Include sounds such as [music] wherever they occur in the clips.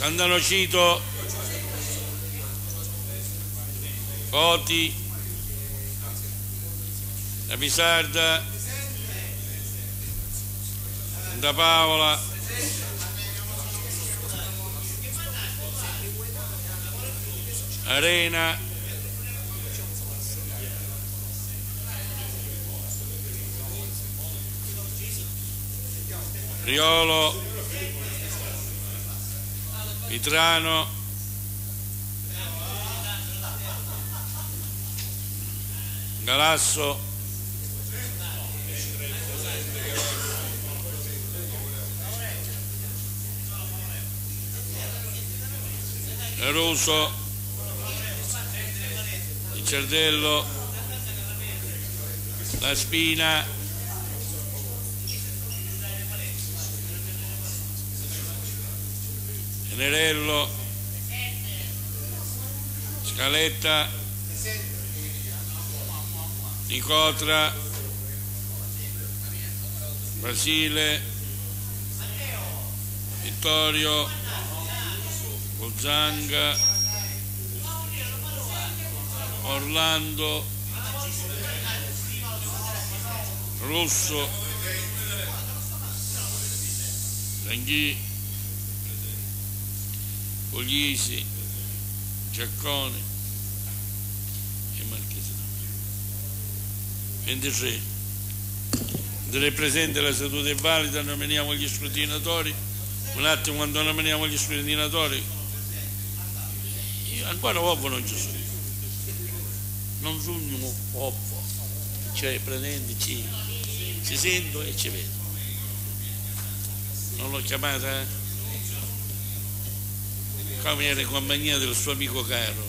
Sant'Anocito Foti. La Pisarda Santa Paola. Arena. Riolo Vitrano Galasso. Ruso il Cerdello. La Spina Nerello. Scaletta. Nicotra. Basile. Vittorio. Bolzanga Orlando. Russo. Zanghi Puglisi, Giaccone e Marchese. 23. Direi presente la seduta è valida, nominiamo gli scrutinatori. Un attimo quando nominiamo gli scrutinatori. Io ancora uovo non ci sono. Non sono uovo. Cioè prendendo ci, ci sento e ci vedo. Non l'ho chiamata eh? Come era in compagnia del suo amico caro.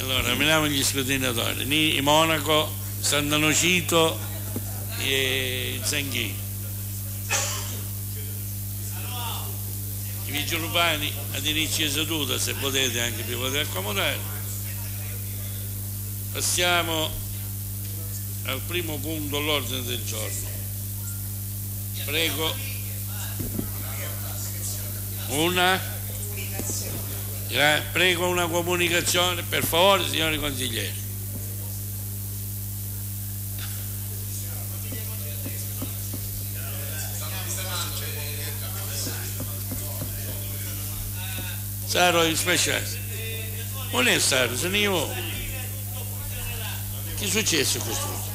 Allora, nominiamo gli scrutinatori, Monaco, Sant'Anocito e Zanghi. I vigili urbani ad inizio seduta, se potete anche vi potete accomodare. Passiamo al primo punto all'ordine del giorno. Prego. Una. Prego una comunicazione, per favore, signori consiglieri. Saro in speciale. Non è Saro, sono io. Che è successo questo?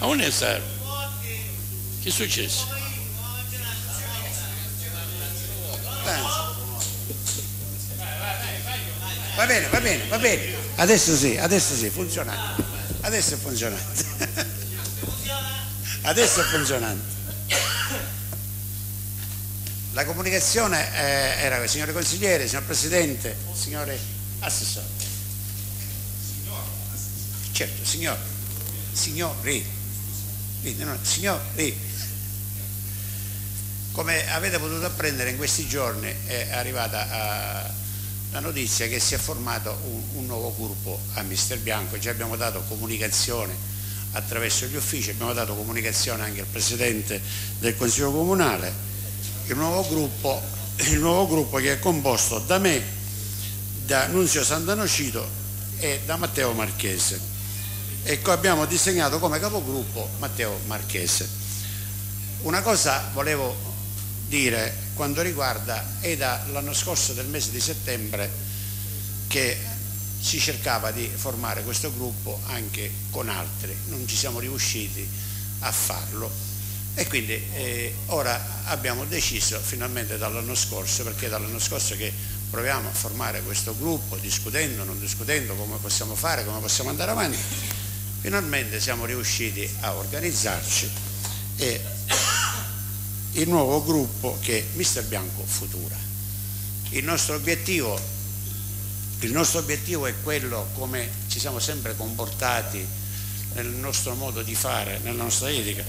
A stato? Che è successo? Va bene, va bene, va bene. Adesso sì, adesso sì, funziona. Adesso è funzionante. [laughs] Adesso è funzionante. La comunicazione eh, era, signore consigliere, signor Presidente, signore Assessore. Certo, signore, signori. Quindi, no, signori, come avete potuto apprendere in questi giorni è arrivata a, la notizia che si è formato un, un, nuovo gruppo a Mister Bianco, già abbiamo dato comunicazione attraverso gli uffici, abbiamo dato comunicazione anche al Presidente del Consiglio Comunale, il nuovo gruppo, il nuovo gruppo che è composto da me, da Nunzio Santanocito e da Matteo Marchese ecco abbiamo disegnato come capogruppo Matteo Marchese. Una cosa volevo dire quanto riguarda, è dall'anno scorso del mese di settembre che si cercava di formare questo gruppo anche con altri, non ci siamo riusciti a farlo. E quindi eh, ora abbiamo deciso finalmente dall'anno scorso, perché dall'anno scorso che proviamo a formare questo gruppo, discutendo, non discutendo, come possiamo fare, come possiamo andare avanti, finalmente siamo riusciti a organizzarci e il nuovo gruppo che è Mister Bianco Futura. Il nostro obiettivo, il nostro obiettivo è quello come ci siamo sempre comportati nel nostro modo di fare, nella nostra etica,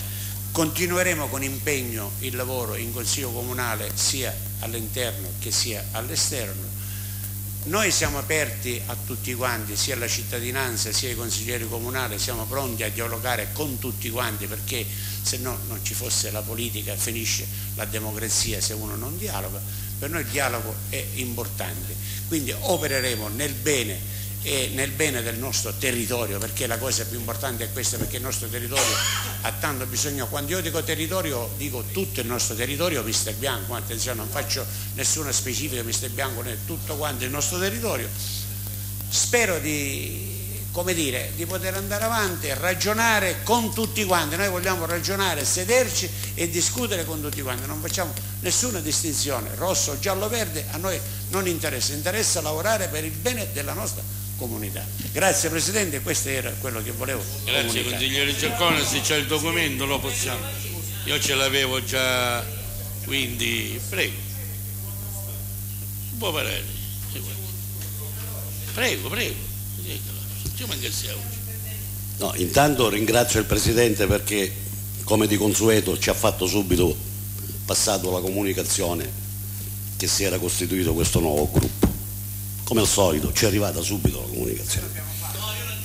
Continueremo con impegno il lavoro in Consiglio Comunale sia all'interno che sia all'esterno. Noi siamo aperti a tutti quanti, sia la cittadinanza sia i consiglieri comunali, siamo pronti a dialogare con tutti quanti perché se no non ci fosse la politica finisce la democrazia se uno non dialoga. Per noi il dialogo è importante, quindi opereremo nel bene e nel bene del nostro territorio, perché la cosa più importante è questa, perché il nostro territorio ha tanto bisogno, quando io dico territorio dico tutto il nostro territorio, mister Bianco, attenzione non faccio nessuna specifica, mister Bianco è tutto quanto il nostro territorio, spero di come dire, di poter andare avanti ragionare con tutti quanti. Noi vogliamo ragionare, sederci e discutere con tutti quanti, non facciamo nessuna distinzione, rosso, giallo, verde, a noi non interessa, interessa lavorare per il bene della nostra comunità. Grazie Presidente, questo era quello che volevo Grazie comunicare. consigliere Giaccone, se c'è il documento lo possiamo. Io ce l'avevo già, quindi prego. Un po' parere. Prego, prego. Ci manca sia oggi. No, intanto ringrazio il Presidente perché, come di consueto, ci ha fatto subito passato la comunicazione che si era costituito questo nuovo gruppo. Come al solito, ci è arrivata subito la comunicazione.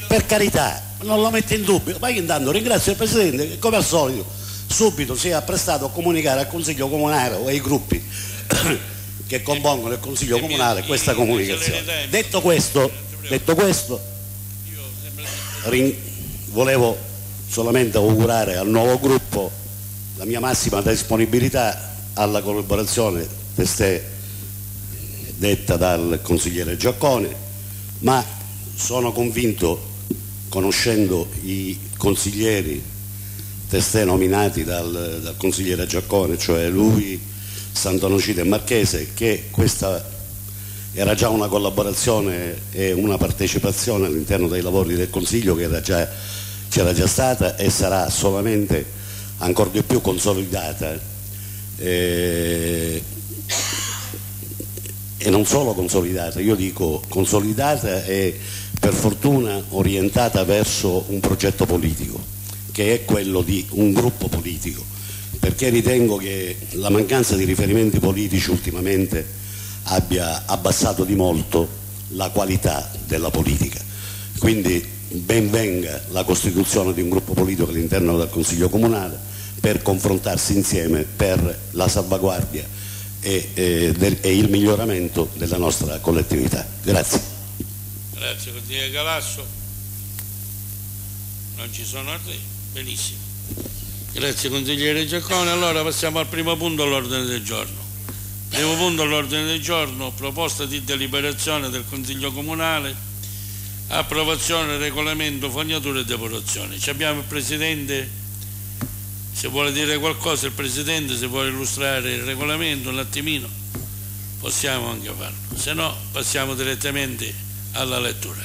Per carità, non lo metto in dubbio, ma io intanto ringrazio il Presidente che, come al solito, subito si è apprestato a comunicare al Consiglio Comunale o ai gruppi [coughs] che compongono il Consiglio Comunale questa comunicazione. Detto questo, detto questo volevo solamente augurare al nuovo gruppo la mia massima disponibilità alla collaborazione testé detta dal consigliere Giaccone, ma sono convinto, conoscendo i consiglieri testé nominati dal, dal consigliere Giaccone, cioè lui, Santonocide e Marchese, che questa era già una collaborazione e una partecipazione all'interno dei lavori del Consiglio che era già, c'era già stata e sarà solamente ancora di più consolidata. Eh, e non solo consolidata, io dico consolidata e per fortuna orientata verso un progetto politico che è quello di un gruppo politico perché ritengo che la mancanza di riferimenti politici ultimamente abbia abbassato di molto la qualità della politica. Quindi ben venga la costituzione di un gruppo politico all'interno del Consiglio Comunale per confrontarsi insieme per la salvaguardia e, e, del, e il miglioramento della nostra collettività. Grazie. Grazie consigliere Galasso. Non ci sono altri? Benissimo. Grazie consigliere Giaccone. Allora passiamo al primo punto all'ordine del giorno. Primo punto all'ordine del giorno, proposta di deliberazione del Consiglio Comunale, approvazione del regolamento fognatura e depurazione. Ci abbiamo il Presidente, se vuole dire qualcosa il Presidente, se vuole illustrare il regolamento un attimino, possiamo anche farlo, se no passiamo direttamente alla lettura.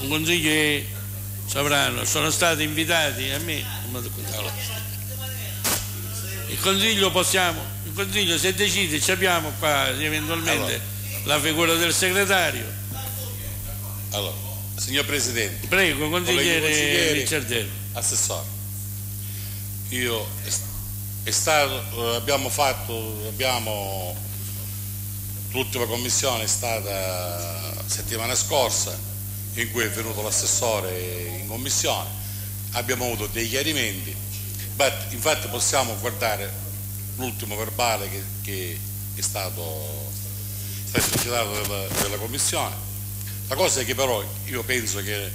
Un consiglio Sovrano, sono stati invitati a me, il consiglio possiamo, il consiglio se decide ci abbiamo qua eventualmente Allora. la figura del segretario. Allora, signor Presidente, Prego, consigliere. Ricciardello. assessore, io è, è stato, eh, abbiamo fatto, abbiamo, l'ultima commissione è stata settimana scorsa in cui è venuto l'assessore in commissione, abbiamo avuto dei chiarimenti, but, infatti possiamo guardare l'ultimo verbale che, che è stato, è stato citato dalla, dalla commissione. La cosa è che però io penso che,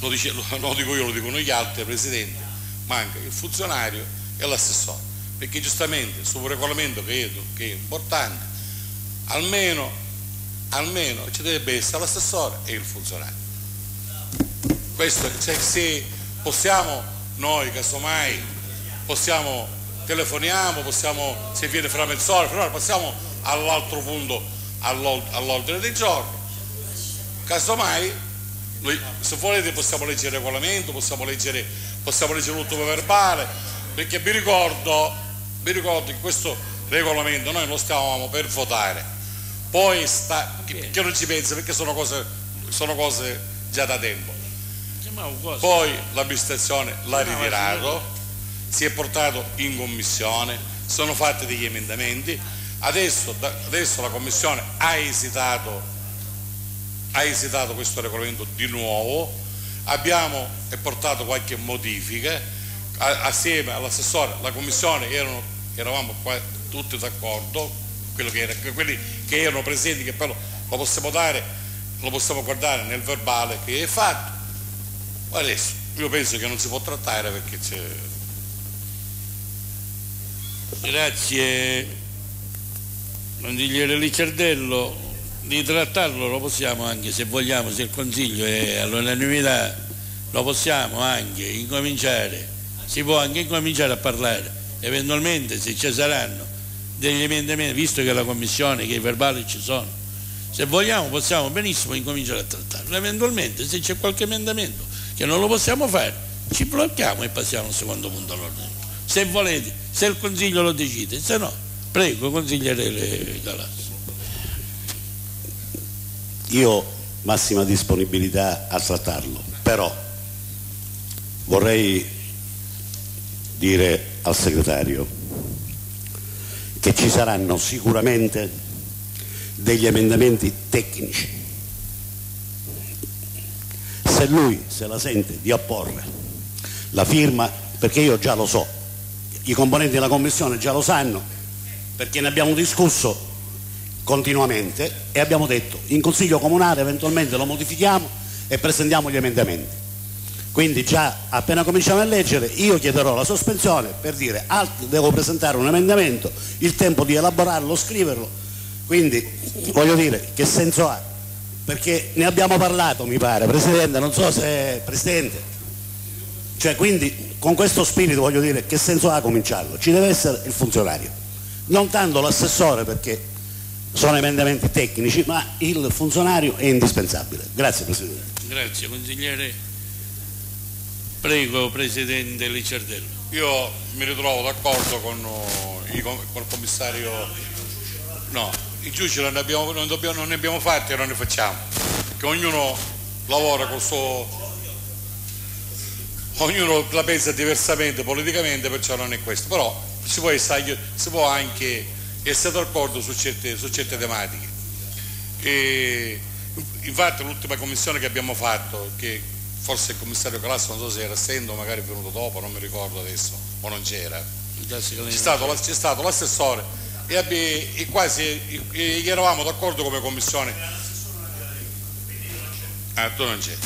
lo, dice, lo, lo dico io, lo dicono gli altri, Presidente, manca il funzionario e l'assessore, perché giustamente sul regolamento credo che è importante, almeno almeno ci dovrebbe essere l'assessore e il funzionario. Questo, cioè, se possiamo noi casomai possiamo telefoniamo, possiamo, se viene fra mezz'ora, un'ora, passiamo all'altro punto all'ordine dei giorni. Casomai, noi, se volete possiamo leggere il regolamento, possiamo leggere, possiamo leggere l'ultimo verbale, perché vi ricordo, vi ricordo che questo regolamento noi lo stavamo per votare. Poi sta, che, che non ci pensa perché sono cose, sono cose già da tempo. Poi l'amministrazione l'ha ritirato, si è portato in commissione, sono fatti degli emendamenti, adesso, adesso la commissione ha esitato, ha esitato questo regolamento di nuovo, abbiamo portato qualche modifica, assieme all'assessore, la commissione erano, eravamo tutti d'accordo, che era- quelli che erano presenti, che lo, lo possiamo dare, lo possiamo guardare nel verbale che è fatto. Adesso io penso che non si può trattare perché c'è. Grazie consigliere Licciardello, di trattarlo lo possiamo anche se vogliamo, se il Consiglio è all'unanimità, lo possiamo anche incominciare, si può anche incominciare a parlare, eventualmente se ci saranno degli emendamenti, visto che la Commissione, che i verbali ci sono, se vogliamo possiamo benissimo incominciare a trattarlo, eventualmente se c'è qualche emendamento che non lo possiamo fare, ci blocchiamo e passiamo al secondo punto all'ordine. Se volete, se il Consiglio lo decide, se no, prego, consigliere Galassi. Io massima disponibilità a trattarlo, però vorrei dire al segretario che ci saranno sicuramente degli emendamenti tecnici. Se lui se la sente di apporre la firma, perché io già lo so, i componenti della Commissione già lo sanno, perché ne abbiamo discusso continuamente e abbiamo detto in Consiglio Comunale eventualmente lo modifichiamo e presentiamo gli emendamenti. Quindi già appena cominciamo a leggere io chiederò la sospensione per dire ah, devo presentare un emendamento, il tempo di elaborarlo, scriverlo. Quindi voglio dire che senso ha? Perché ne abbiamo parlato mi pare, Presidente, non so se Presidente. Cioè quindi con questo spirito voglio dire che senso ha cominciarlo? Ci deve essere il funzionario, non tanto l'assessore perché sono emendamenti tecnici, ma il funzionario è indispensabile. Grazie Presidente. Grazie, consigliere. Prego, Presidente Licciardello. Io mi ritrovo d'accordo con, i com- col commissario. No, i giudici non ne abbiamo, non dobbiamo- non ne abbiamo fatti e non ne facciamo. Che ognuno lavora col suo. Ognuno la pensa diversamente politicamente, perciò non è questo. Però si può, essere- si può anche essere d'accordo su certe, su certe tematiche. E, infatti l'ultima commissione che abbiamo fatto, che forse il commissario Calasso non so se era assente o magari è venuto dopo, non mi ricordo adesso, o non c'era, c'è stato, c'è stato l'assessore e, abbi- e quasi e- e eravamo d'accordo come commissione. Ah, tu non c'è.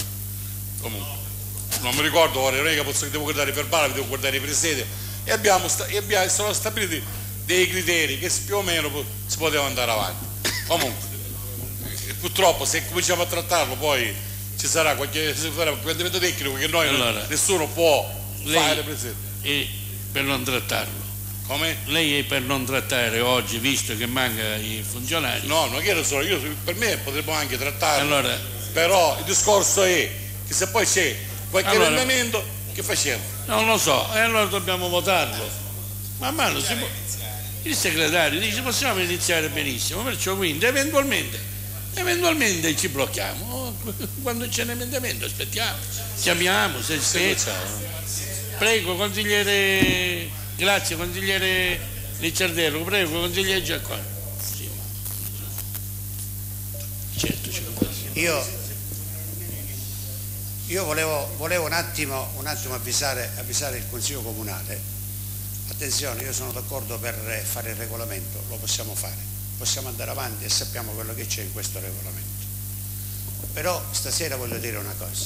Comunque, non mi ricordo ora, non è che posso, devo guardare i verbali, devo guardare i presedi e abbiamo, e abbiamo sono stabiliti dei criteri che più o meno si poteva andare avanti. Comunque, eh, purtroppo se cominciamo a trattarlo poi ci sarà qualche, elemento tecnico che noi Allora, nessuno può lei- fare presente. E per non trattarlo. Come? Lei è per non trattare oggi, visto che manca i funzionari. No, non chiedo solo, io per me potremmo anche trattarlo, Allora, però il discorso è che se poi c'è qualche Allora- emendamento, che facciamo? non lo so, e allora dobbiamo votarlo. Man mano si può... Il segretario dice possiamo iniziare benissimo, perciò quindi eventualmente, eventualmente ci blocchiamo. Quando c'è un emendamento aspettiamo, chiamiamo, se aspetta. Prego, consigliere, grazie consigliere Ricciardello, prego, consigliere Giaccone. Sì. Certo. Io, io volevo, volevo un attimo, un attimo avvisare, avvisare il Consiglio Comunale. Attenzione, io sono d'accordo per fare il regolamento, lo possiamo fare, possiamo andare avanti e sappiamo quello che c'è in questo regolamento. Però stasera voglio dire una cosa.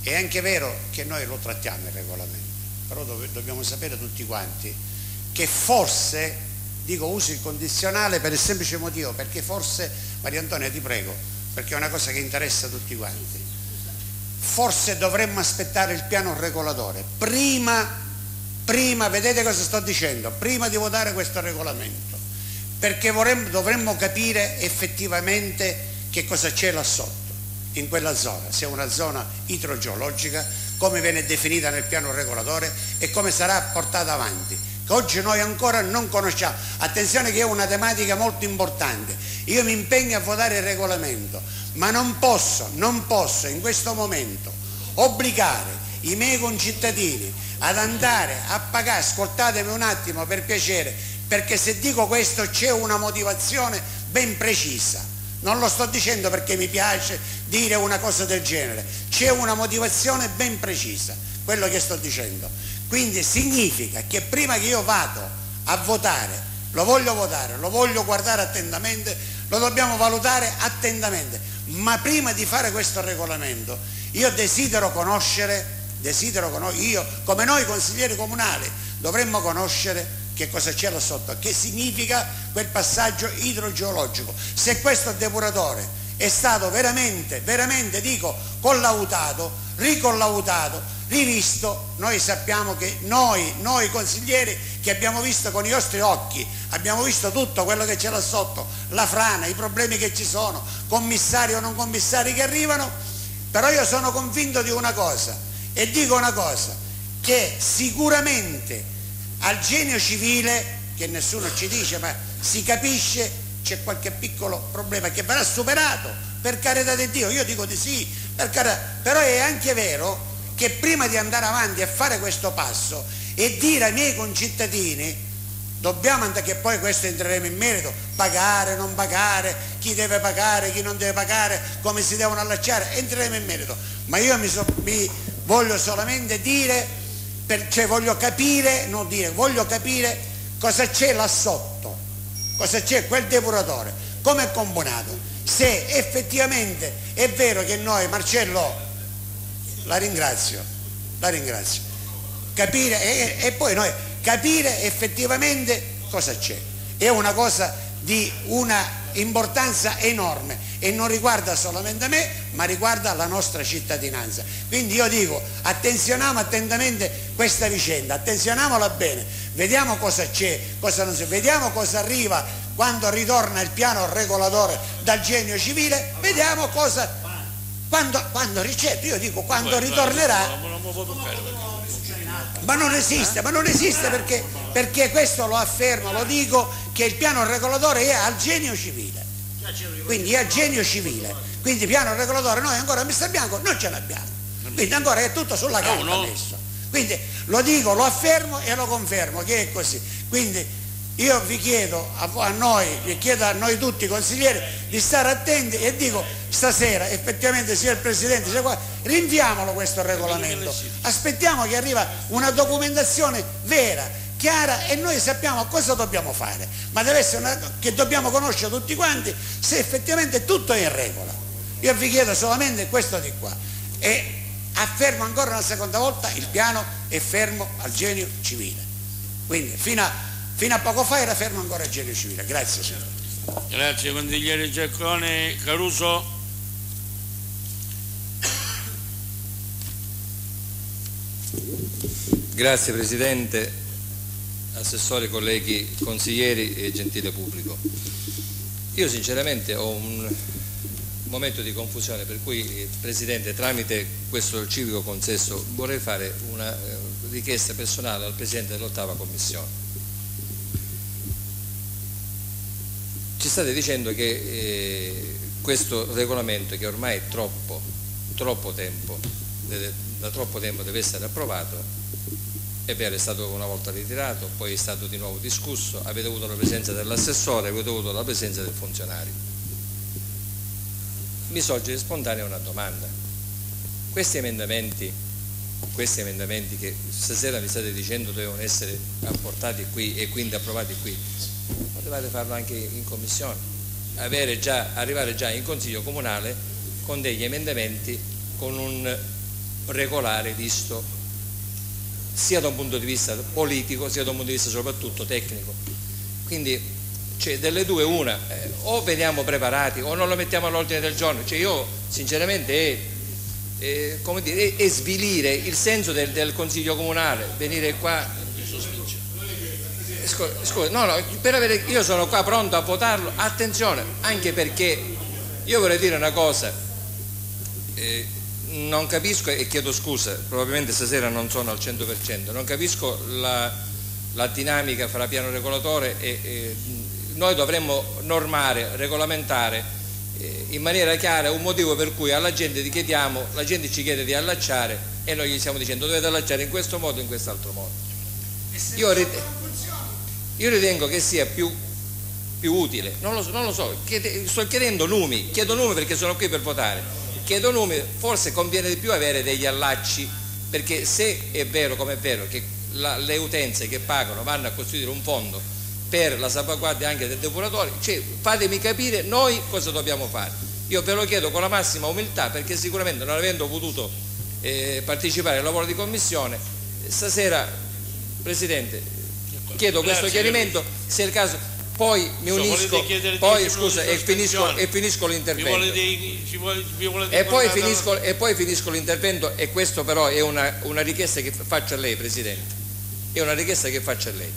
È anche vero che noi lo trattiamo il regolamento, però dobbiamo sapere tutti quanti che forse, dico uso il condizionale per il semplice motivo, perché forse, Maria Antonia ti prego, perché è una cosa che interessa tutti quanti, forse dovremmo aspettare il piano regolatore prima, prima, vedete cosa sto dicendo, prima di votare questo regolamento, perché vorremmo- dovremmo capire effettivamente che cosa c'è là sotto, in quella zona, se è una zona idrogeologica, come viene definita nel piano regolatore e come sarà portata avanti, che oggi noi ancora non conosciamo. Attenzione che è una tematica molto importante, io mi impegno a votare il regolamento, ma non posso, non posso in questo momento obbligare i miei concittadini ad andare a pagare, ascoltatemi un attimo per piacere, perché se dico questo c'è una motivazione ben precisa. Non lo sto dicendo perché mi piace dire una cosa del genere, c'è una motivazione ben precisa, quello che sto dicendo. Quindi significa che prima che io vado a votare, lo voglio votare, lo voglio guardare attentamente, lo dobbiamo valutare attentamente, ma prima di fare questo regolamento io desidero conoscere desidero conoscere, io come noi consiglieri comunali dovremmo conoscere che cosa c'è là sotto, che significa quel passaggio idrogeologico. Se questo depuratore è stato veramente, veramente dico, collautato, ricollautato, rivisto, noi sappiamo che noi, noi consiglieri che abbiamo visto con i nostri occhi, abbiamo visto tutto quello che c'è là sotto, la frana, i problemi che ci sono, commissari o non commissari che arrivano, però io sono convinto di una cosa, e dico una cosa, che sicuramente al genio civile, che nessuno ci dice, ma si capisce, c'è qualche piccolo problema che verrà superato, per carità di Dio, io dico di sì, però è anche vero che prima di andare avanti a fare questo passo e dire ai miei concittadini dobbiamo andare, che poi questo entreremo in merito, pagare, non pagare, chi deve pagare, chi non deve pagare, come si devono allacciare, entreremo in merito, ma io mi, so, mi voglio solamente dire, per, cioè voglio capire, non dire, voglio capire cosa c'è là sotto, cosa c'è quel depuratore, come è componato, se effettivamente è vero che noi, Marcello, la ringrazio, la ringrazio, capire e, e poi noi capire effettivamente cosa c'è, è una cosa di una importanza enorme e non riguarda solamente me ma riguarda la nostra cittadinanza. Quindi io dico attenzioniamo attentamente questa vicenda attenzioniamola bene vediamo cosa c'è cosa non c'è vediamo cosa arriva quando ritorna il piano regolatore dal genio civile vediamo cosa quando, quando riceve io dico quando ritornerà. ma non esiste, ma non esiste perché, perché questo lo affermo, lo dico, che il piano regolatore è al genio civile. Quindi è al genio civile. Quindi piano regolatore noi ancora a Mister Bianco non ce l'abbiamo. Quindi ancora è tutto sulla carta adesso. Quindi lo dico, lo affermo e lo confermo che è così. Quindi io vi chiedo a, a noi, vi chiedo a noi tutti consiglieri di stare attenti e dico stasera effettivamente sia il Presidente sia qua, rinviamolo questo regolamento, aspettiamo che arriva una documentazione vera, chiara e noi sappiamo cosa dobbiamo fare, ma deve essere una, che dobbiamo conoscere tutti quanti se effettivamente tutto è in regola. Io vi chiedo solamente questo di qua e affermo ancora una seconda volta il piano è fermo al genio civile. Quindi fino a Fino a poco fa era fermo ancora il genio civile. Grazie signore. Grazie consigliere Giaccone. Caruso. Grazie Presidente, assessori, colleghi, consiglieri e gentile pubblico. Io sinceramente ho un momento di confusione per cui Presidente tramite questo civico consesso vorrei fare una eh, richiesta personale al Presidente dell'ottava Commissione ci state dicendo che eh, questo regolamento che ormai è troppo, troppo tempo, da troppo tempo deve essere approvato, vero è stato una volta ritirato, poi è stato di nuovo discusso, avete avuto la presenza dell'assessore, avete avuto la presenza del funzionario. Mi sorge spontanea una domanda. Questi emendamenti, questi emendamenti che stasera mi state dicendo devono essere apportati qui e quindi approvati qui, potevate farlo anche in commissione, già, arrivare già in consiglio comunale con degli emendamenti con un regolare visto sia da un punto di vista politico sia da un punto di vista soprattutto tecnico. Quindi cioè, delle due una, eh, o veniamo preparati o non lo mettiamo all'ordine del giorno, cioè, io sinceramente è, è, dire, è, è svilire il senso del, del consiglio comunale, venire qua scusa, no, no, avere, io sono qua pronto a votarlo, attenzione, anche perché io vorrei dire una cosa, eh, non capisco e chiedo scusa, probabilmente stasera non sono al 100%, non capisco la, la dinamica fra piano regolatore e, e noi dovremmo normare, regolamentare eh, in maniera chiara un motivo per cui alla gente chiediamo, la gente ci chiede di allacciare e noi gli stiamo dicendo dovete allacciare in questo modo o in quest'altro modo. Io ritengo, io ritengo che sia più, più utile, non lo, non lo so, chiede, sto chiedendo numeri, chiedo numeri perché sono qui per votare, chiedo numeri, forse conviene di più avere degli allacci, perché se è vero come è vero che la, le utenze che pagano vanno a costituire un fondo per la salvaguardia anche del depuratore, cioè, fatemi capire noi cosa dobbiamo fare. Io ve lo chiedo con la massima umiltà perché sicuramente non avendo potuto eh, partecipare al lavoro di commissione, stasera Presidente chiedo questo chiarimento, se è il caso poi mi unisco, poi scusa e finisco, e finisco l'intervento. E poi finisco, e poi finisco l'intervento e questo però è una, una richiesta che faccio a lei Presidente, è una richiesta che faccio a lei.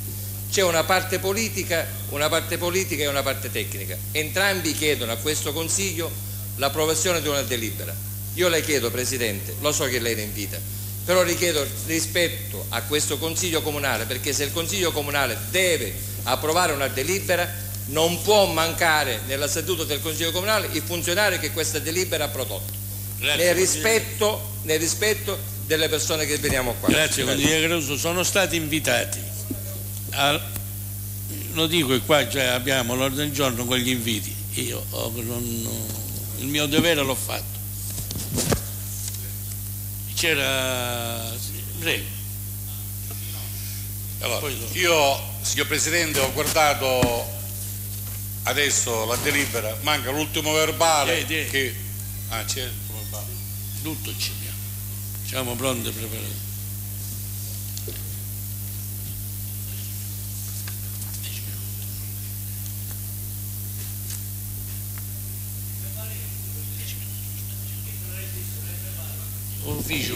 C'è una parte politica, una parte politica e una parte tecnica. Entrambi chiedono a questo Consiglio l'approvazione di una delibera. Io le chiedo Presidente, lo so che lei ne invita, però richiedo rispetto a questo Consiglio Comunale perché se il Consiglio Comunale deve approvare una delibera non può mancare nella seduta del Consiglio Comunale il funzionario che questa delibera ha prodotto Grazie, nel, rispetto, nel rispetto delle persone che veniamo qua. Grazie consigliere Caruso, sono stati invitati, a, lo dico e qua già abbiamo l'ordine del giorno con gli inviti, io ho, non, il mio dovere l'ho fatto. C'era... Prego. Allora, io, signor Presidente, ho guardato adesso la delibera, manca l'ultimo verbale Eh, eh. che... Ah, c'è l'ultimo verbale. Tutto ci abbiamo. Siamo pronti e preparati. Ufficio,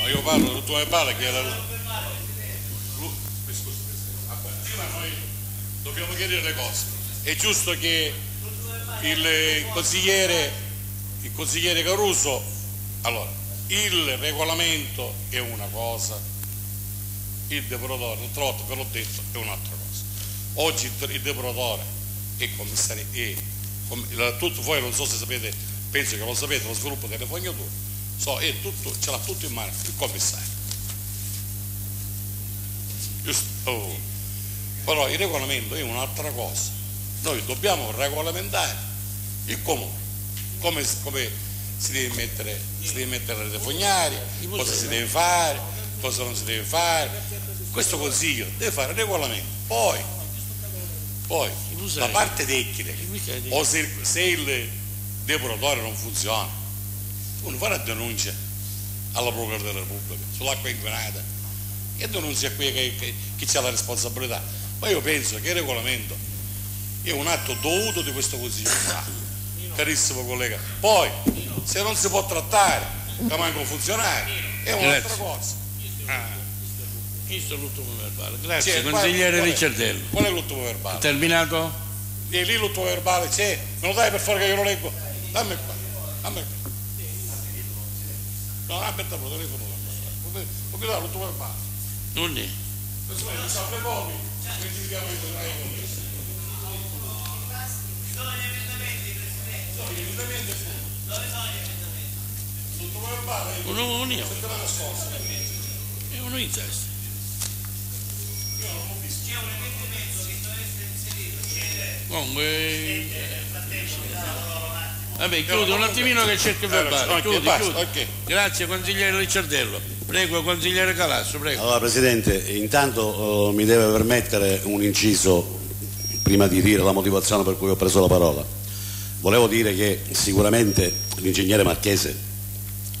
Ma io parlo dell'ultimo verbale che Presidente. Vabbè, Prima noi dobbiamo chiarire le cose. È giusto che il consigliere, il consigliere Caruso, allora, il regolamento è una cosa, il depuratore, l'altra volta ve l'ho detto, è un'altra cosa. Oggi il, depuratore è commissario, è, com- tutto voi non so se sapete, penso che lo sapete, lo sviluppo delle fognature, so, è tutto, ce l'ha tutto in mano il commissario. Giusto? Oh. Però il regolamento è un'altra cosa. Noi dobbiamo regolamentare il comune, come, come si deve mettere, si deve mettere le fognarie, cosa si deve fare, cosa non si deve fare. Questo consiglio deve fare il regolamento. Poi, poi la parte tecnica, o se, se il depuratore non funziona, uno fa una denuncia alla Procura della Repubblica sull'acqua inquinata e denuncia qui che, che, chi ha la responsabilità. Ma io penso che il regolamento è un atto dovuto di questo Consiglio comunale, carissimo collega. Poi, se non si può trattare, che manco funzionare, è un'altra Grazie. cosa. Ah. questo è l'ultimo verbale. Grazie, C'è, consigliere qual è- Ricciardello. Qual è l'ultimo verbale? Terminato? E lì l'ultimo verbale c'è, me lo dai per fare che io lo leggo? Dammi qua, dammi qua. No, aspetta, lo telefono. Non mi dà l'ultimo verbale. Non è. Questo è il sono. L'ultimo verbale è Uno, in testa. Comunque, eh, vabbè, chiudo un attimino che cerco il verbale. Ok, Chiudi, basta, chiudi. ok. Grazie consigliere Ricciardello. Prego consigliere Calasso, prego. Allora Presidente, intanto eh, mi deve permettere un inciso prima di dire la motivazione per cui ho preso la parola. Volevo dire che sicuramente l'ingegnere Marchese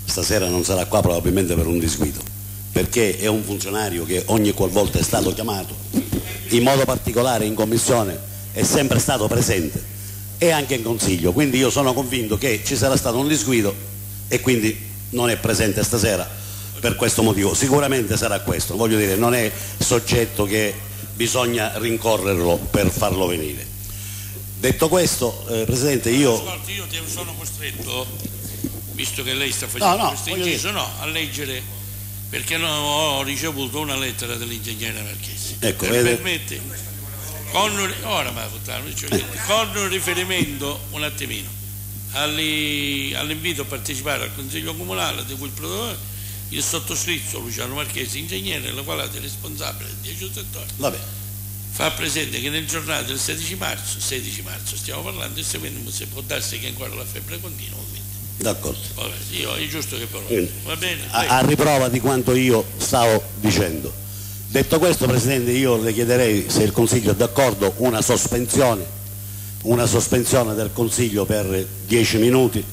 stasera non sarà qua probabilmente per un disguido, perché è un funzionario che ogni qualvolta è stato chiamato, in modo particolare in commissione, è sempre stato presente e anche in consiglio, quindi io sono convinto che ci sarà stato un disguido e quindi non è presente stasera per questo motivo, sicuramente sarà questo, voglio dire, non è soggetto che bisogna rincorrerlo per farlo venire. Detto questo, eh, Presidente, io... Ascolti, io ti sono costretto, visto che lei sta facendo No, no, questo inciso, no, a leggere, perché no, ho ricevuto una lettera dell'ingegnere Marchesi. Ecco, per vede- permette, con, un- ora, ma, puttana, non ci voglio dire. con riferimento un attimino alli- all'invito a partecipare al Consiglio Comunale di cui il protocollo il sottoscritto Luciano Marchesi, ingegnere, la quale è responsabile del 10 settore, Vabbè, fa presente che nel giornale del 16 marzo, 16 marzo stiamo parlando, e se quindi se può darsi che ancora la febbre continua, d'accordo. io è giusto che parlo, Quindi, va bene? A, a riprova di quanto io stavo dicendo. Detto questo, Presidente, io le chiederei, se il Consiglio è d'accordo, una sospensione, una sospensione del Consiglio per dieci minuti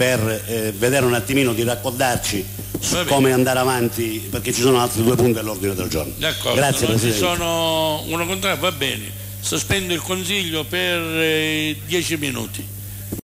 per eh, vedere un attimino di raccordarci su come andare avanti, perché ci sono altri due punti all'ordine del giorno. D'accordo, Grazie non ci Presidente. sono uno contrario, va bene, sospendo il Consiglio per 10 minuti.